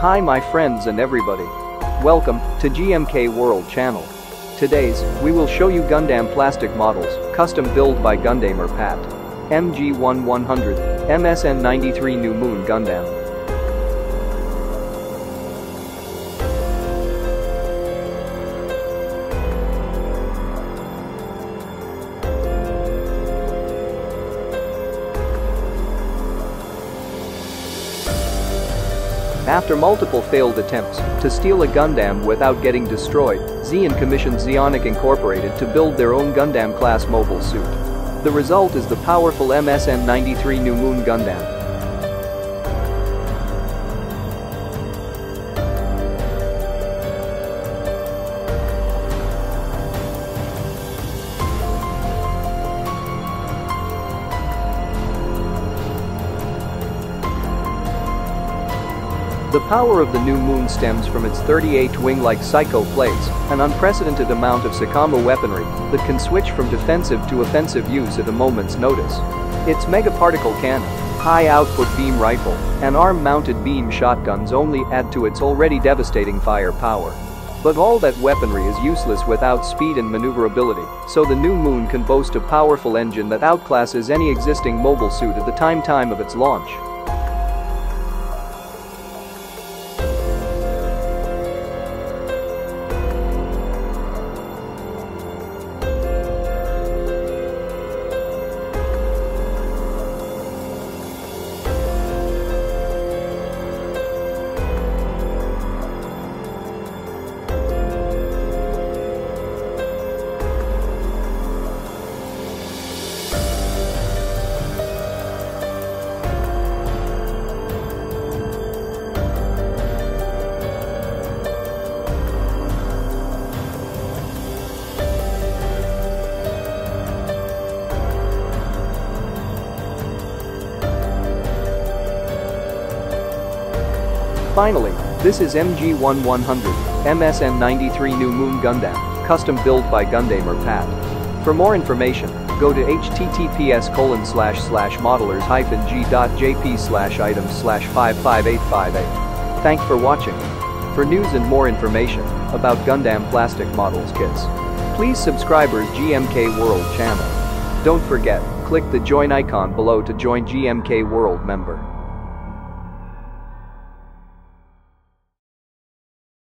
Hi my friends and everybody. Welcome to GMK World channel. Today's, we will show you Gundam plastic models, custom built by Gundamer Pat. MG1100, MSN93 Nu Moon Gundam. After multiple failed attempts to steal a Gundam without getting destroyed, Zeon commissioned Zeonic Incorporated to build their own Gundam-class mobile suit. The result is the powerful MSN-93 Nu Moon Gundam, The power of the Nu Moon stems from its 38 wing-like psycho plates, an unprecedented amount of psycommu weaponry that can switch from defensive to offensive use at a moment's notice. Its megaparticle cannon, high-output beam rifle, and arm-mounted beam shotguns only add to its already devastating firepower. But all that weaponry is useless without speed and maneuverability, so the Nu Moon can boast a powerful engine that outclasses any existing mobile suit at the time time of its launch. Finally, this is MG1100, MSN93 Nu Moon Gundam, custom built by Gundamer Pat. For more information, go to https colon slash slash modelers hyphen g.jp slash items slash 55858. Thank for watching. For news and more information about Gundam plastic models kits, please subscribe our GMK World channel. Don't forget, click the join icon below to join GMK World member.